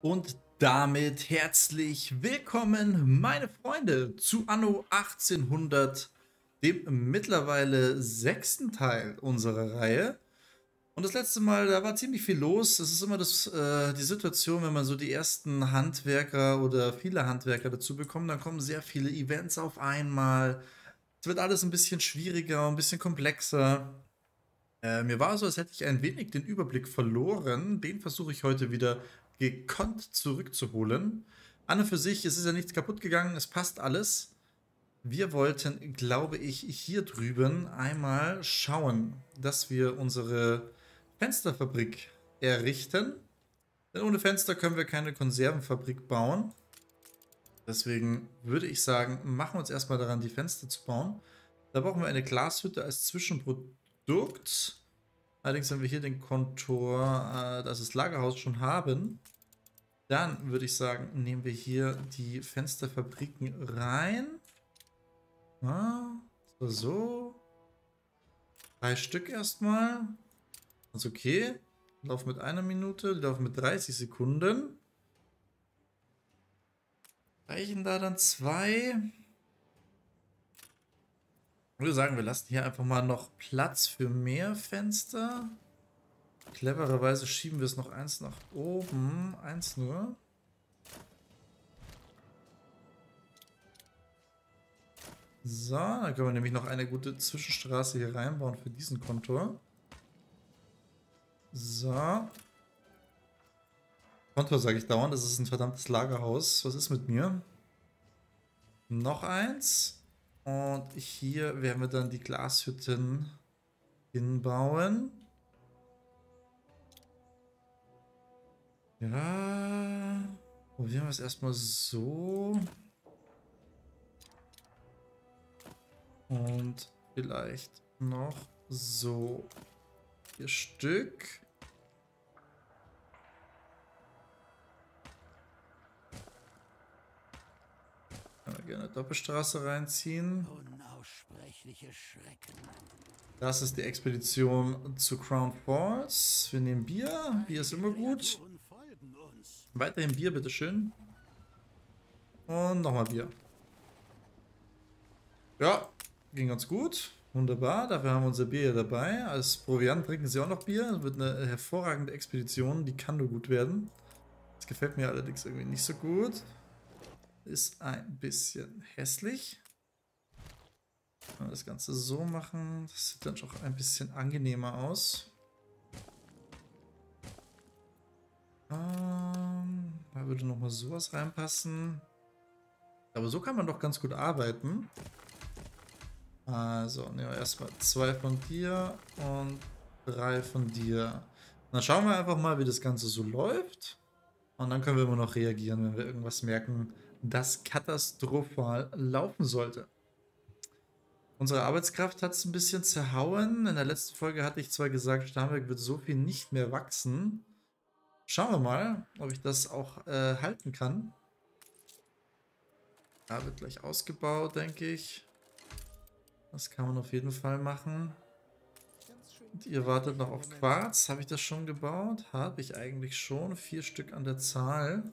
Und damit herzlich willkommen, meine Freunde, zu Anno 1800, dem mittlerweile sechsten Teil unserer Reihe. Und das letzte Mal, da war ziemlich viel los. Es ist immer das, äh, die Situation, wenn man so die ersten Handwerker oder viele Handwerker dazu bekommt, dann kommen sehr viele Events auf einmal. Es wird alles ein bisschen schwieriger, ein bisschen komplexer. Äh, mir war so, als hätte ich ein wenig den Überblick verloren. Den versuche ich heute wieder gekonnt zurückzuholen. An und für sich, es ist ja nichts kaputt gegangen, es passt alles. Wir wollten, glaube ich, hier drüben einmal schauen, dass wir unsere Fensterfabrik errichten. Denn ohne Fenster können wir keine Konservenfabrik bauen. Deswegen würde ich sagen, machen wir uns erstmal daran, die Fenster zu bauen. Da brauchen wir eine Glashütte als Zwischenprodukt. Allerdings, wenn wir hier den Kontor, äh, das Lagerhaus schon haben, dann würde ich sagen, nehmen wir hier die Fensterfabriken rein. Ja, so, so. Drei Stück erstmal. Ist okay. Lauf mit einer Minute, lauf mit 30 Sekunden. Reichen da dann zwei? Ich würde sagen, wir lassen hier einfach mal noch Platz für mehr Fenster. Clevererweise schieben wir es noch eins nach oben. Eins nur. So, dann können wir nämlich noch eine gute Zwischenstraße hier reinbauen für diesen Kontor. So. Kontor sage ich dauernd, das ist ein verdammtes Lagerhaus. Was ist mit mir? Noch eins. Und hier werden wir dann die Glashütten hinbauen. Ja. Probieren wir es erstmal so. Und vielleicht noch so. Vier Stück. Kann man gerne Doppelstraße reinziehen. Unaussprechliche Schrecken. Das ist die Expedition zu Crown Falls. Wir nehmen Bier. Bier ist immer gut. Weiterhin Bier, bitteschön. Und nochmal Bier. Ja, ging ganz gut. Wunderbar, dafür haben wir unser Bier dabei. Als Proviant trinken sie auch noch Bier. Das wird eine hervorragende Expedition, die kann nur gut werden. Das gefällt mir allerdings irgendwie nicht so gut. Ist ein bisschen hässlich. Wenn wir das Ganze so machen, das sieht dann auch ein bisschen angenehmer aus. Ähm, da würde noch mal sowas reinpassen. Aber so kann man doch ganz gut arbeiten. Also, nehmen wir erstmal zwei von dir und drei von dir. Dann schauen wir einfach mal, wie das Ganze so läuft. Und dann können wir immer noch reagieren, wenn wir irgendwas merken, das katastrophal laufen sollte. Unsere Arbeitskraft hat es ein bisschen zerhauen. In der letzten Folge hatte ich zwar gesagt, Starnberg wird so viel nicht mehr wachsen. Schauen wir mal, ob ich das auch äh, halten kann. Da wird gleich ausgebaut, denke ich. Das kann man auf jeden Fall machen. Und ihr wartet noch auf Quarz. Habe ich das schon gebaut? Habe ich eigentlich schon. Vier Stück an der Zahl.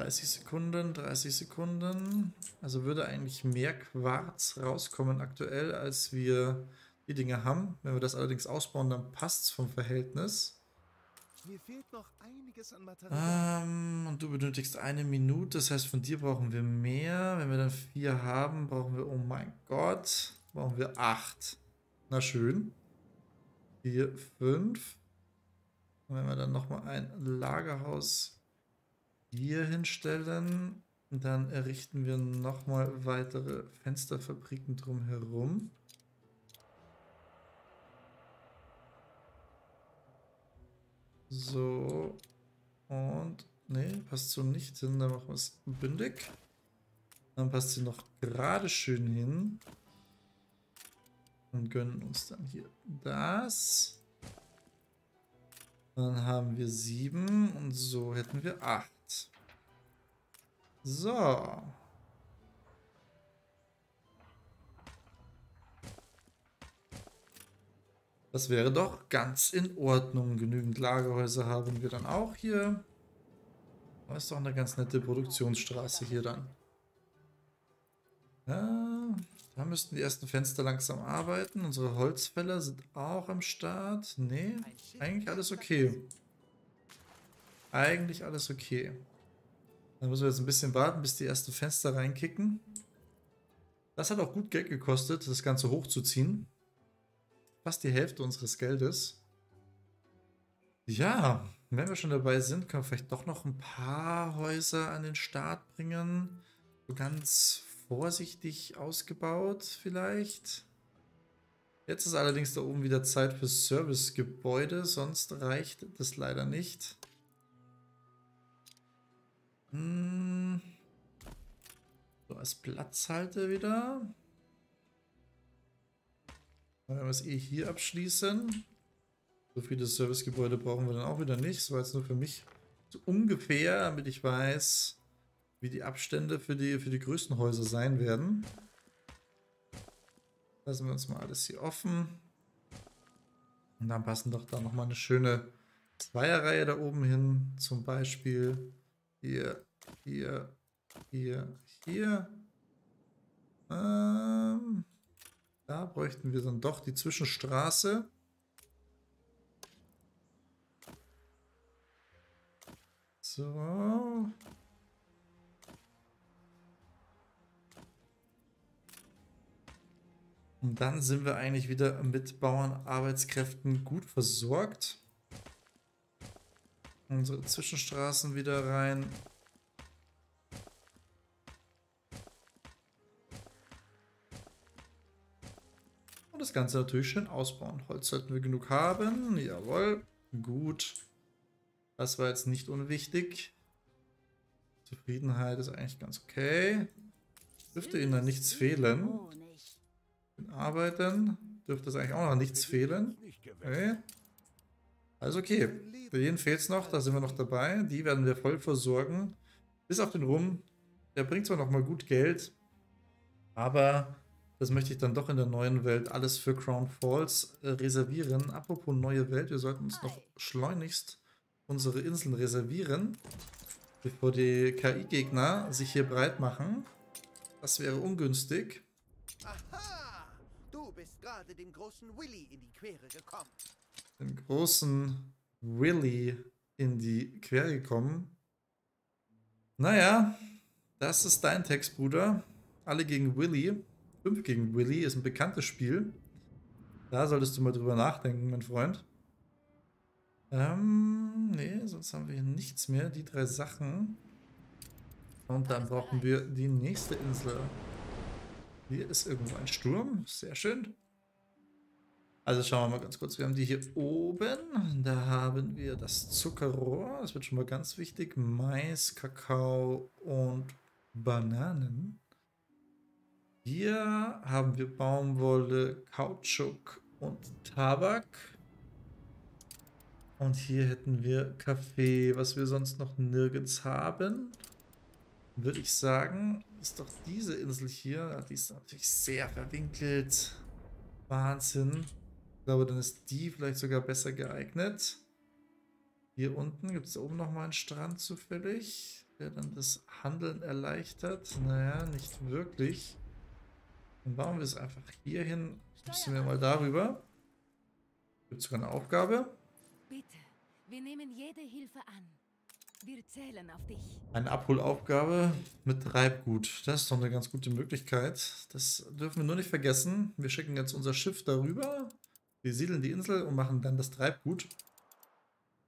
30 Sekunden, 30 Sekunden. Also würde eigentlich mehr Quarz rauskommen aktuell, als wir die Dinge haben. Wenn wir das allerdings ausbauen, dann passt es vom Verhältnis. Mir fehlt noch einiges an Material. Ähm, und du benötigst eine Minute, das heißt, von dir brauchen wir mehr. Wenn wir dann vier haben, brauchen wir, oh mein Gott, brauchen wir acht. Na schön. Vier, fünf. Und wenn wir dann nochmal ein Lagerhaus hier hinstellen, dann errichten wir nochmal weitere Fensterfabriken drumherum. So. Und. Ne, passt so nicht hin. Dann machen wir es bündig. Dann passt sie noch gerade schön hin. Und gönnen uns dann hier das. Dann haben wir sieben und so hätten wir acht. So. Das wäre doch ganz in Ordnung. Genügend Lagerhäuser haben wir dann auch hier. Das ist doch eine ganz nette Produktionsstraße hier dann. Ja, da müssten die ersten Fenster langsam arbeiten. Unsere Holzfäller sind auch am Start. Nee, eigentlich alles okay. Eigentlich alles okay. Dann müssen wir jetzt ein bisschen warten, bis die ersten Fenster reinkicken. Das hat auch gut Geld gekostet, das Ganze hochzuziehen. Fast die Hälfte unseres Geldes. Ja, wenn wir schon dabei sind, können wir vielleicht doch noch ein paar Häuser an den Start bringen. So ganz vorsichtig ausgebaut vielleicht. Jetzt ist allerdings da oben wieder Zeit für Servicegebäude, sonst reicht das leider nicht. So, als Platzhalter wieder. Wenn wir es eh hier abschließen. So viele Servicegebäude brauchen wir dann auch wieder nicht. Das war jetzt nur für mich so ungefähr, damit ich weiß, wie die Abstände für die, für die größten Häuser sein werden. Lassen wir uns mal alles hier offen. Und dann passen doch da nochmal eine schöne Zweierreihe da oben hin. Zum Beispiel hier, hier, hier, hier. Ähm, da bräuchten wir dann doch die Zwischenstraße. So. Und dann sind wir eigentlich wieder mit Bauernarbeitskräften gut versorgt. Unsere Zwischenstraßen wieder rein. Das Ganze natürlich schön ausbauen. Holz sollten wir genug haben. Jawohl. Gut. Das war jetzt nicht unwichtig. Zufriedenheit ist eigentlich ganz okay. Dürfte ihnen da nichts fehlen. Arbeiten. Dürfte es eigentlich auch noch nichts fehlen. Okay. Also okay. Für jeden fehlt es noch. Da sind wir noch dabei. Die werden wir voll versorgen. Bis auf den Rum. Der bringt zwar noch mal gut Geld. Aber das möchte ich dann doch in der neuen Welt alles für Crown Falls äh, reservieren. Apropos neue Welt. Wir sollten uns noch schleunigst unsere Inseln reservieren, bevor die KI-Gegner sich hier breit machen. Das wäre ungünstig. Aha! Du bist gerade dem großen Willy in die Quere gekommen. Dem großen Willy in die Quere gekommen. Naja, das ist dein Text, Bruder. Alle gegen Willy. 5 gegen Willy ist ein bekanntes Spiel. Da solltest du mal drüber nachdenken, mein Freund. Ähm, nee, sonst haben wir hier nichts mehr. Die drei Sachen. Und dann brauchen wir die nächste Insel. Hier ist irgendwo ein Sturm. Sehr schön. Also schauen wir mal ganz kurz. Wir haben die hier oben. Da haben wir das Zuckerrohr. Das wird schon mal ganz wichtig. Mais, Kakao und Bananen. Hier haben wir Baumwolle, Kautschuk und Tabak. Und hier hätten wir Kaffee, was wir sonst noch nirgends haben. Würde ich sagen, ist doch diese Insel hier, die ist natürlich sehr verwinkelt. Wahnsinn. Ich glaube, dann ist die vielleicht sogar besser geeignet. Hier unten gibt es oben nochmal einen Strand zufällig, der dann das Handeln erleichtert. Naja, nicht wirklich. Dann bauen wir es einfach hier hin. Müssen wir mal darüber. Gibt sogar eine Aufgabe. Wir nehmen jede Hilfe an. Wir zählen auf dich. Eine Abholaufgabe mit Treibgut. Das ist doch eine ganz gute Möglichkeit. Das dürfen wir nur nicht vergessen. Wir schicken jetzt unser Schiff darüber. Wir siedeln die Insel und machen dann das Treibgut.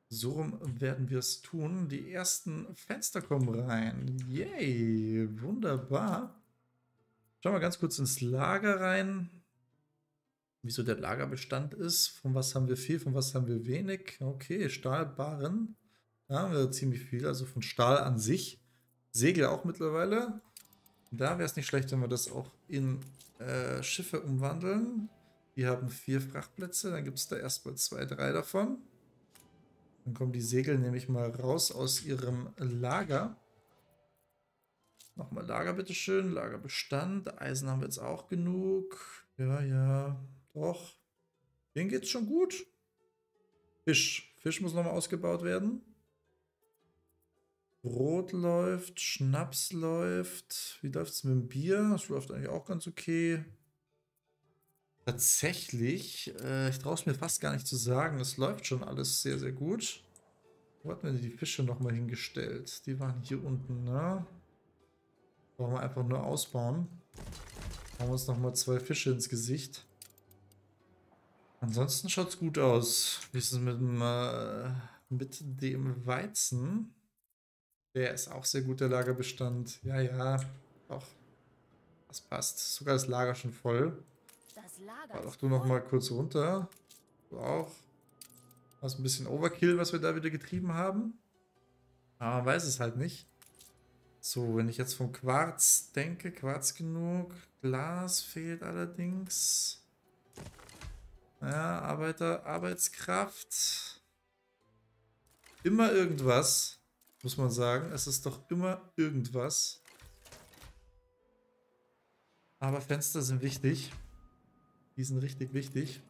So rum werden wir es tun. Die ersten Fenster kommen rein. Yay, wunderbar. Schauen wir ganz kurz ins Lager rein wieso der Lagerbestand ist. Von was haben wir viel, von was haben wir wenig. Okay, Stahlbarren. Da haben wir ziemlich viel, also von Stahl an sich. Segel auch mittlerweile. Da wäre es nicht schlecht, wenn wir das auch in äh, Schiffe umwandeln. Die haben vier Frachtplätze, dann gibt es da erstmal zwei, drei davon. Dann kommen die Segel nämlich mal raus aus ihrem Lager. Nochmal Lager, bitteschön. Lagerbestand. Eisen haben wir jetzt auch genug. Ja, ja. Doch. Den geht's schon gut. Fisch. Fisch muss nochmal ausgebaut werden. Brot läuft, Schnaps läuft. Wie läuft es mit dem Bier? Das läuft eigentlich auch ganz okay. Tatsächlich, äh, ich traue es mir fast gar nicht zu sagen, es läuft schon alles sehr, sehr gut. Wo hatten wir die Fische nochmal hingestellt? Die waren hier unten, ne? Wollen wir einfach nur ausbauen. Haben wir uns nochmal zwei Fische ins Gesicht. Ansonsten schaut es gut aus. Wie ist es mit dem, äh, mit dem Weizen? Der ist auch sehr gut, der Lagerbestand. Ja, ja, auch. Das passt. Sogar das Lager schon voll. Das Lager doch du noch mal kurz runter. Du auch. Ist ein bisschen Overkill, was wir da wieder getrieben haben. Aber man weiß es halt nicht. So, wenn ich jetzt vom Quarz denke, Quarz genug. Glas fehlt allerdings. Ja, Arbeiter, Arbeitskraft. Immer irgendwas, muss man sagen. Es ist doch immer irgendwas. Aber Fenster sind wichtig. Die sind richtig wichtig.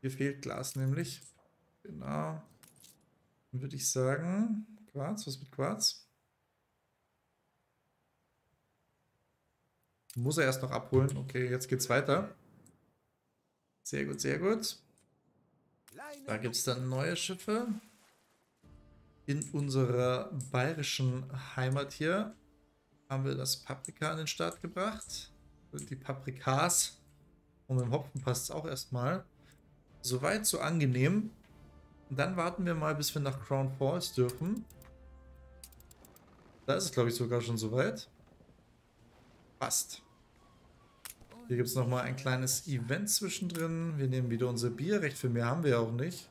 Hier fehlt Glas nämlich. Genau. Dann würde ich sagen, Quarz, was mit Quarz? Muss er erst noch abholen. Okay, jetzt geht's weiter. Sehr gut, sehr gut. Da gibt es dann neue Schiffe. In unserer bayerischen Heimat hier haben wir das Paprika an den Start gebracht. Die Paprikas. Und mit dem Hopfen passt es auch erstmal. Soweit, so angenehm. Und dann warten wir mal, bis wir nach Crown Falls dürfen. Da ist es, glaube ich, sogar schon soweit. Passt. Hier gibt es nochmal ein kleines Event zwischendrin. Wir nehmen wieder unser Bier. Recht viel mehr haben wir auch nicht.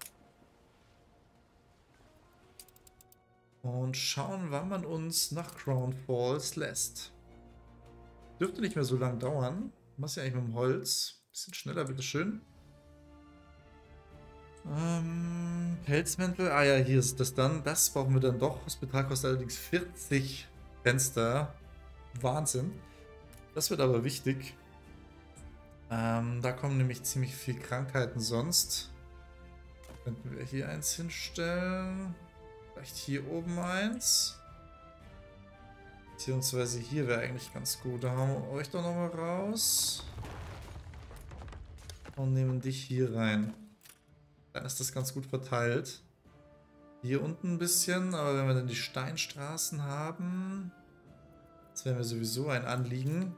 Und schauen, wann man uns nach Crown Falls lässt. Dürfte nicht mehr so lang dauern. Was ja eigentlich mit dem Holz? Bisschen schneller, bitteschön. Ähm, Pelzmäntel. Ah ja, hier ist das dann. Das brauchen wir dann doch. Hospital kostet allerdings 40 Fenster. Wahnsinn. Das wird aber wichtig. Ähm, da kommen nämlich ziemlich viele Krankheiten sonst. Könnten wir hier eins hinstellen. Vielleicht hier oben eins. Beziehungsweise hier wäre eigentlich ganz gut. Da haben wir euch doch nochmal raus. Und nehmen dich hier rein. Dann ist das ganz gut verteilt. Hier unten ein bisschen, aber wenn wir dann die Steinstraßen haben, das wäre mir sowieso ein Anliegen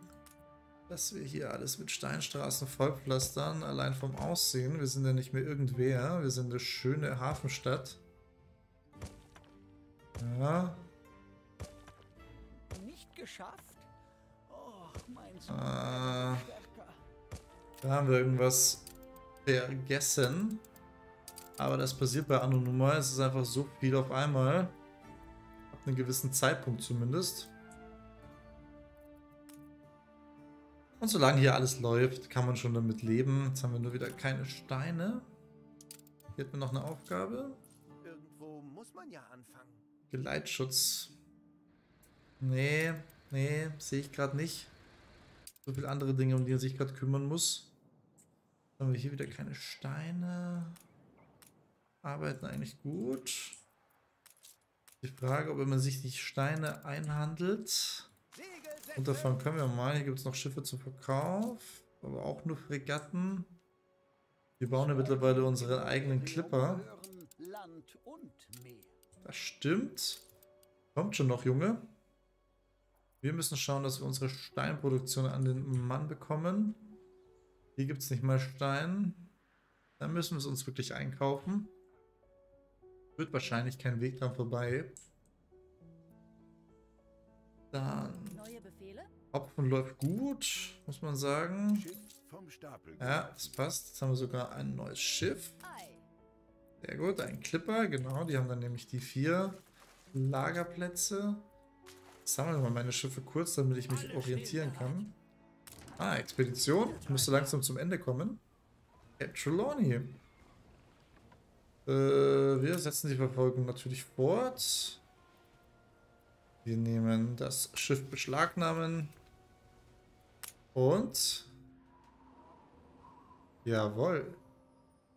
dass wir hier alles mit Steinstraßen vollpflastern, allein vom Aussehen. Wir sind ja nicht mehr irgendwer, wir sind eine schöne Hafenstadt. Ja. Nicht geschafft? Oh, mein Sohn ah, Da haben wir irgendwas vergessen. Aber das passiert bei Anonuma. Es ist einfach so viel auf einmal. Ab einem gewissen Zeitpunkt zumindest. Und solange hier alles läuft, kann man schon damit leben. Jetzt haben wir nur wieder keine Steine. Hier hat man noch eine Aufgabe. Irgendwo muss man ja anfangen. Geleitschutz. Nee, nee, sehe ich gerade nicht. So viele andere Dinge, um die er sich gerade kümmern muss. Dann haben wir hier wieder keine Steine. Arbeiten eigentlich gut. Die Frage, ob man sich die Steine einhandelt. Runterfahren können wir mal. Hier gibt es noch Schiffe zum Verkauf. Aber auch nur Fregatten. Wir bauen ja mittlerweile unsere eigenen Clipper. Das stimmt. Kommt schon noch, Junge. Wir müssen schauen, dass wir unsere Steinproduktion an den Mann bekommen. Hier gibt es nicht mal Stein. Dann müssen wir es uns wirklich einkaufen. Wird wahrscheinlich kein Weg dran vorbei. Dann Hopfen läuft gut, muss man sagen. Ja, das passt. Jetzt haben wir sogar ein neues Schiff. Sehr gut, ein Clipper, genau. Die haben dann nämlich die vier Lagerplätze. Sammeln wir mal meine Schiffe kurz, damit ich mich orientieren kann. Ah, Expedition. Ich müsste langsam zum Ende kommen. Trelawney. Äh, wir setzen die Verfolgung natürlich fort. Wir nehmen das Schiff beschlagnahmen. Und... Jawohl.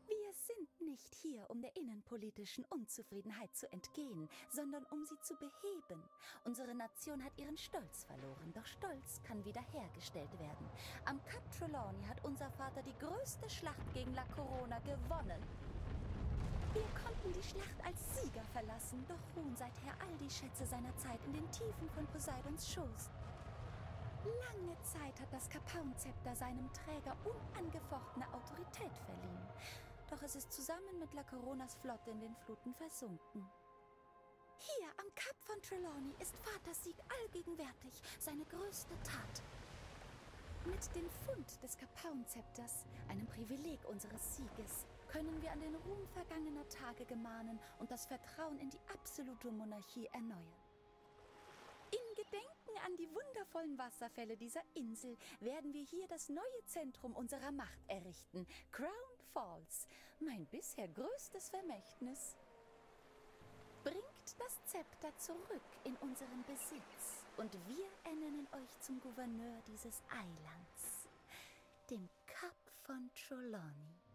Wir sind nicht hier, um der innenpolitischen Unzufriedenheit zu entgehen, sondern um sie zu beheben. Unsere Nation hat ihren Stolz verloren, doch Stolz kann wiederhergestellt werden. Am Cap Trelawney hat unser Vater die größte Schlacht gegen La Corona gewonnen. Wir konnten die Schlacht als Sieger verlassen, doch ruhen seither all die Schätze seiner Zeit in den Tiefen von Poseidons Schoß. Lange Zeit hat das Kapaun-Zepter seinem Träger unangefochtene Autorität verliehen. Doch es ist zusammen mit La Coronas Flotte in den Fluten versunken. Hier am Kap von Trelawney ist Vaters Sieg allgegenwärtig, seine größte Tat. Mit dem Fund des Kapaun-Zepters, einem Privileg unseres Sieges, können wir an den Ruhm vergangener Tage gemahnen und das Vertrauen in die absolute Monarchie erneuern. In Gedenken an die wundervollen Wasserfälle dieser Insel werden wir hier das neue Zentrum unserer Macht errichten. Crown Falls, mein bisher größtes Vermächtnis. Bringt das Zepter zurück in unseren Besitz und wir ernennen euch zum Gouverneur dieses Eilands, dem Kap von Trelawney.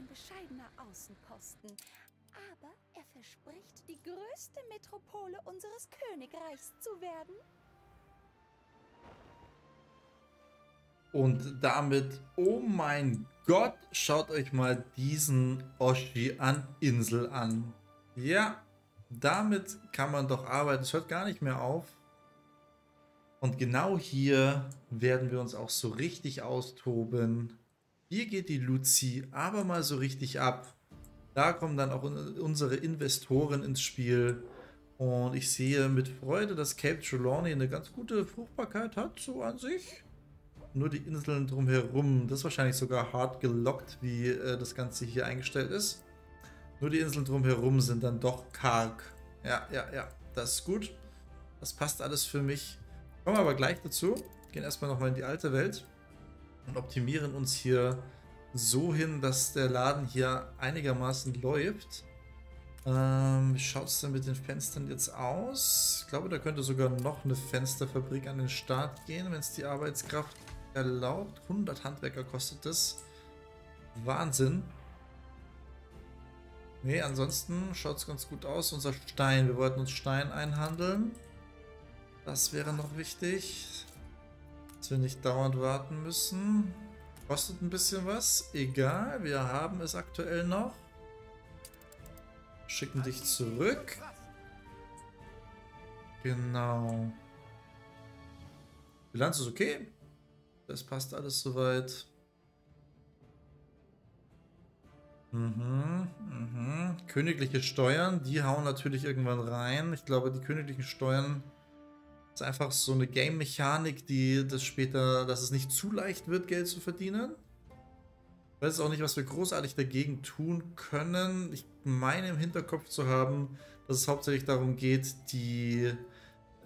Ein bescheidener Außenposten, aber er verspricht, die größte Metropole unseres Königreichs zu werden. Und damit, oh mein Gott, schaut euch mal diesen Oshi an Insel an. Ja, damit kann man doch arbeiten. Es hört gar nicht mehr auf. Und genau hier werden wir uns auch so richtig austoben. Hier geht die Luzi aber mal so richtig ab. Da kommen dann auch unsere Investoren ins Spiel. Und ich sehe mit Freude, dass Cape Trelawney eine ganz gute Fruchtbarkeit hat, so an sich. Nur die Inseln drumherum, das ist wahrscheinlich sogar hart gelockt, wie äh, das Ganze hier eingestellt ist. Nur die Inseln drumherum sind dann doch karg. Ja, ja, ja, das ist gut. Das passt alles für mich. Kommen wir aber gleich dazu. Gehen erstmal nochmal in die alte Welt und optimieren uns hier so hin, dass der Laden hier einigermaßen läuft. Ähm, wie schaut es denn mit den Fenstern jetzt aus? Ich glaube, da könnte sogar noch eine Fensterfabrik an den Start gehen, wenn es die Arbeitskraft erlaubt. 100 Handwerker kostet das. Wahnsinn. Ne, ansonsten schaut es ganz gut aus. Unser Stein. Wir wollten uns Stein einhandeln. Das wäre noch wichtig. Dass wir nicht dauernd warten müssen. Kostet ein bisschen was. Egal, wir haben es aktuell noch. Schicken dich zurück. Genau. Bilanz ist okay. Das passt alles soweit. Mhm, mhm. Königliche Steuern, die hauen natürlich irgendwann rein. Ich glaube, die königlichen Steuern ist einfach so eine Game-Mechanik, die das später, dass es nicht zu leicht wird, Geld zu verdienen. Ich weiß auch nicht, was wir großartig dagegen tun können. Ich meine im Hinterkopf zu haben, dass es hauptsächlich darum geht, die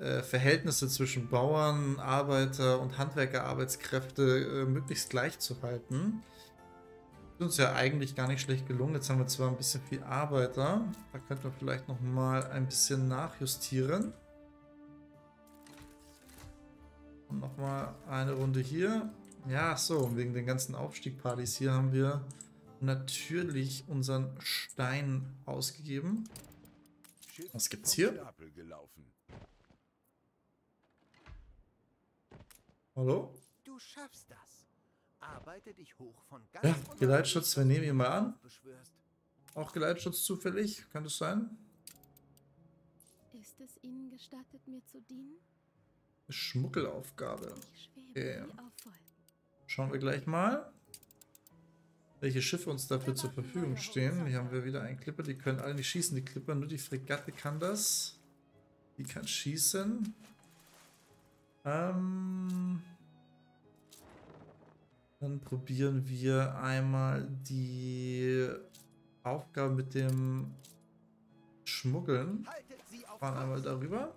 äh, Verhältnisse zwischen Bauern, Arbeiter und Handwerker-Arbeitskräfte äh, möglichst gleich zu halten. Ist uns ja eigentlich gar nicht schlecht gelungen. Jetzt haben wir zwar ein bisschen viel Arbeiter. Da könnten wir vielleicht noch mal ein bisschen nachjustieren. Nochmal eine Runde hier. Ja, so, wegen den ganzen Aufstiegpartys hier haben wir natürlich unseren Stein ausgegeben. Was gibt's hier? Hallo? Du schaffst das. Arbeite dich hoch von ganz Ja, Geleitschutz, wir nehmen ihn mal an. Auch Geleitschutz zufällig, kann das sein? Ist es Ihnen gestattet, mir zu dienen? Schmuggelaufgabe. Okay. Schauen wir gleich mal, welche Schiffe uns dafür zur Verfügung stehen. Hier haben wir wieder einen Clipper. Die können alle nicht schießen, die Clipper. Nur die Fregatte kann das. Die kann schießen. Ähm... Dann probieren wir einmal die Aufgabe mit dem Schmuggeln. Fahren einmal darüber.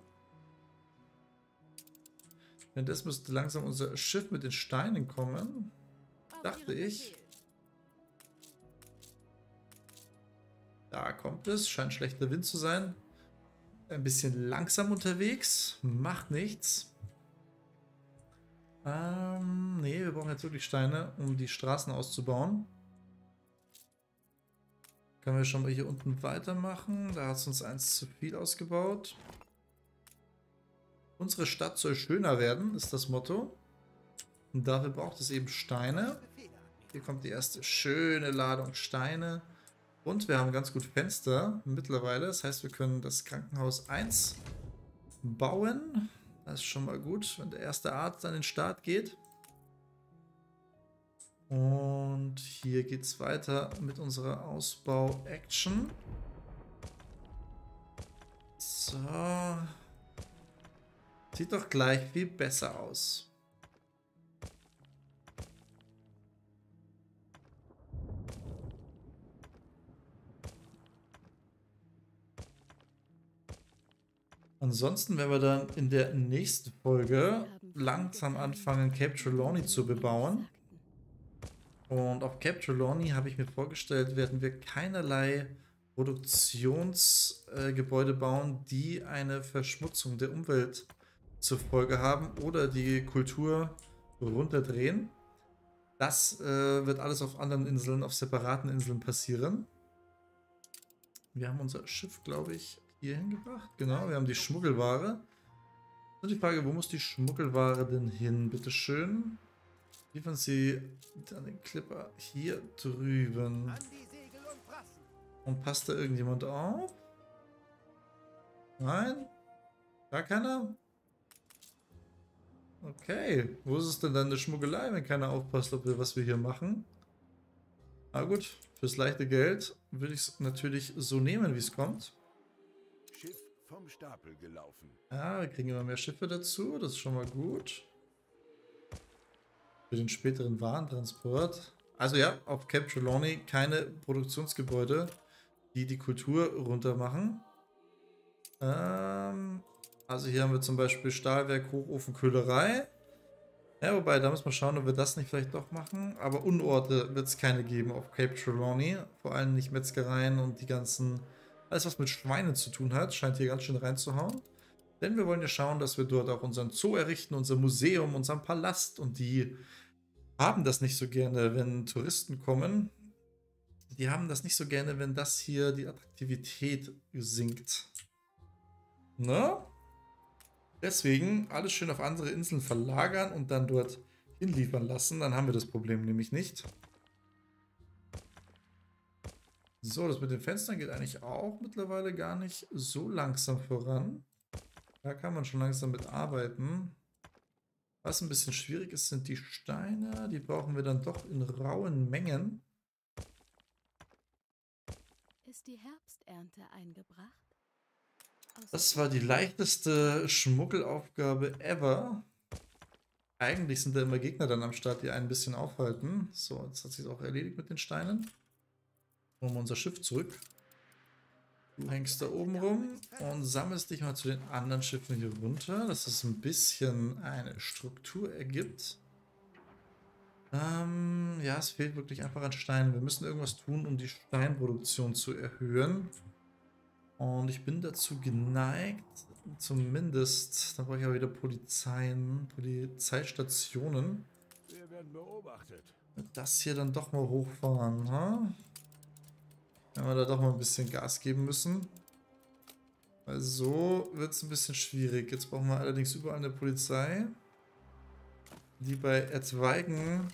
Denn das müsste langsam unser Schiff mit den Steinen kommen. Dachte ich. Da kommt es. Scheint schlechter Wind zu sein. ein bisschen langsam unterwegs. Macht nichts. Ähm, nee, wir brauchen jetzt wirklich Steine, um die Straßen auszubauen. Können wir schon mal hier unten weitermachen. Da hat es uns eins zu viel ausgebaut. Unsere Stadt soll schöner werden, ist das Motto. Und dafür braucht es eben Steine. Hier kommt die erste schöne Ladung Steine. Und wir haben ganz gut Fenster mittlerweile. Das heißt, wir können das Krankenhaus 1 bauen. Das ist schon mal gut, wenn der erste Arzt an den Start geht. Und hier geht es weiter mit unserer Ausbau-Action. So. Sieht doch gleich viel besser aus. Ansonsten werden wir dann in der nächsten Folge langsam anfangen, Cape Trelawney zu bebauen. Und auf Cape Trelawney habe ich mir vorgestellt, werden wir keinerlei Produktionsgebäude äh, bauen, die eine Verschmutzung der Umwelt zur Folge haben oder die Kultur runterdrehen. Das äh, wird alles auf anderen Inseln, auf separaten Inseln passieren. Wir haben unser Schiff, glaube ich, hier hingebracht. Genau, wir haben die Schmuggelware. Und die Frage, wo muss die Schmuggelware denn hin? Bitte schön. Liefern Sie dann den Clipper hier drüben. Und passt da irgendjemand auf? Nein? Gar keiner? Okay. Wo ist es denn dann eine Schmuggelei, wenn keiner aufpasst, ob wir, was wir hier machen? Na gut, fürs leichte Geld würde ich es natürlich so nehmen, wie es kommt vom Stapel gelaufen. Ja, wir kriegen immer mehr Schiffe dazu, das ist schon mal gut. Für den späteren Warentransport. Also ja, auf Cape Trelawney keine Produktionsgebäude, die die Kultur runtermachen. Ähm, also hier haben wir zum Beispiel Stahlwerk, Hochofen, Köhlerei. Ja, wobei, da muss man schauen, ob wir das nicht vielleicht doch machen. Aber Unorte wird es keine geben auf Cape Trelawney. Vor allem nicht Metzgereien und die ganzen alles, was mit Schweinen zu tun hat, scheint hier ganz schön reinzuhauen. Denn wir wollen ja schauen, dass wir dort auch unseren Zoo errichten, unser Museum, unseren Palast. Und die haben das nicht so gerne, wenn Touristen kommen. Die haben das nicht so gerne, wenn das hier die Attraktivität sinkt. Ne? Deswegen alles schön auf andere Inseln verlagern und dann dort hinliefern lassen. Dann haben wir das Problem nämlich nicht. So, das mit den Fenstern geht eigentlich auch mittlerweile gar nicht so langsam voran. Da kann man schon langsam mit arbeiten. Was ein bisschen schwierig ist, sind die Steine. Die brauchen wir dann doch in rauen Mengen. Ist die Herbsternte eingebracht? Das war die leichteste Schmuggelaufgabe ever. Eigentlich sind da immer Gegner dann am Start, die ein bisschen aufhalten. So, jetzt hat sich auch erledigt mit den Steinen. Holen wir unser Schiff zurück. Du hängst da oben rum und sammelst dich mal zu den anderen Schiffen hier runter, dass es ein bisschen eine Struktur ergibt. Ähm, ja, es fehlt wirklich einfach an Steinen. Wir müssen irgendwas tun, um die Steinproduktion zu erhöhen. Und ich bin dazu geneigt, zumindest, da brauche ich auch wieder Polizeien, Polizeistationen. Wir werden beobachtet. Das hier dann doch mal hochfahren, ha? Wenn wir da doch mal ein bisschen Gas geben müssen. Weil so wird es ein bisschen schwierig. Jetzt brauchen wir allerdings überall eine Polizei, die bei etwaigen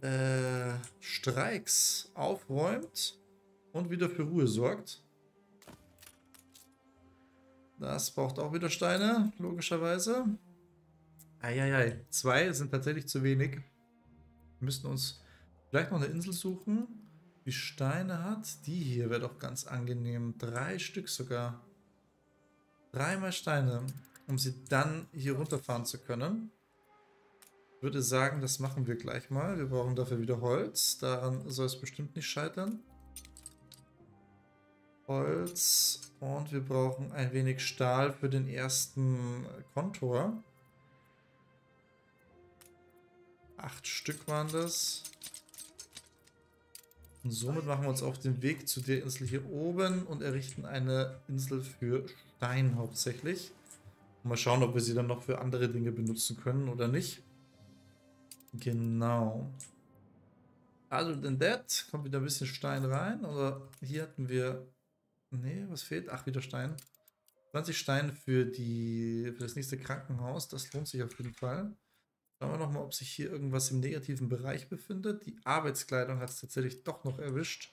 äh, Streiks aufräumt und wieder für Ruhe sorgt. Das braucht auch wieder Steine, logischerweise. Eieiei, zwei sind tatsächlich zu wenig. Wir müssten uns vielleicht noch eine Insel suchen die Steine hat. Die hier wäre doch ganz angenehm. Drei Stück sogar. Dreimal Steine, um sie dann hier runterfahren zu können. Ich würde sagen, das machen wir gleich mal. Wir brauchen dafür wieder Holz. Daran soll es bestimmt nicht scheitern. Holz. Und wir brauchen ein wenig Stahl für den ersten Kontor. Acht Stück waren das. Und somit machen wir uns auf den Weg zu der Insel hier oben und errichten eine Insel für Stein hauptsächlich. Und mal schauen, ob wir sie dann noch für andere Dinge benutzen können oder nicht. Genau. Also denn that kommt wieder ein bisschen Stein rein. Oder hier hatten wir... Nee, was fehlt? Ach, wieder Stein. 20 Steine für, die, für das nächste Krankenhaus. Das lohnt sich auf jeden Fall. Schauen wir nochmal, ob sich hier irgendwas im negativen Bereich befindet. Die Arbeitskleidung hat es tatsächlich doch noch erwischt.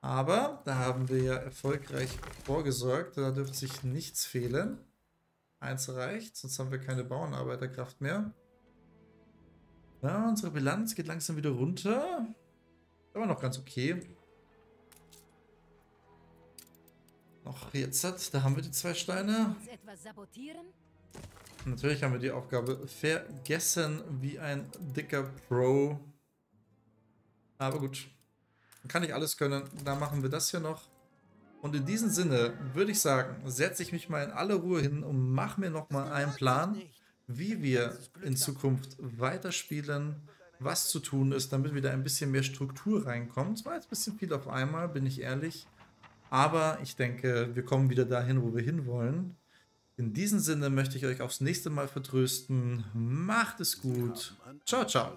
Aber da haben wir ja erfolgreich vorgesorgt. Da dürfte sich nichts fehlen. Eins reicht, sonst haben wir keine Bauernarbeiterkraft mehr. Ja, unsere Bilanz geht langsam wieder runter. Aber noch ganz okay. Noch jetzt, da haben wir die zwei Steine. Natürlich haben wir die Aufgabe vergessen, wie ein dicker Pro. Aber gut. Kann ich alles können. Da machen wir das hier noch. Und in diesem Sinne würde ich sagen, setze ich mich mal in alle Ruhe hin und mache mir nochmal einen Plan, wie wir in Zukunft weiterspielen, was zu tun ist, damit wieder ein bisschen mehr Struktur reinkommt. Es war jetzt ein bisschen viel auf einmal, bin ich ehrlich. Aber ich denke, wir kommen wieder dahin, wo wir hinwollen. In diesem Sinne möchte ich euch aufs nächste Mal vertrösten. Macht es gut. Ciao, ciao.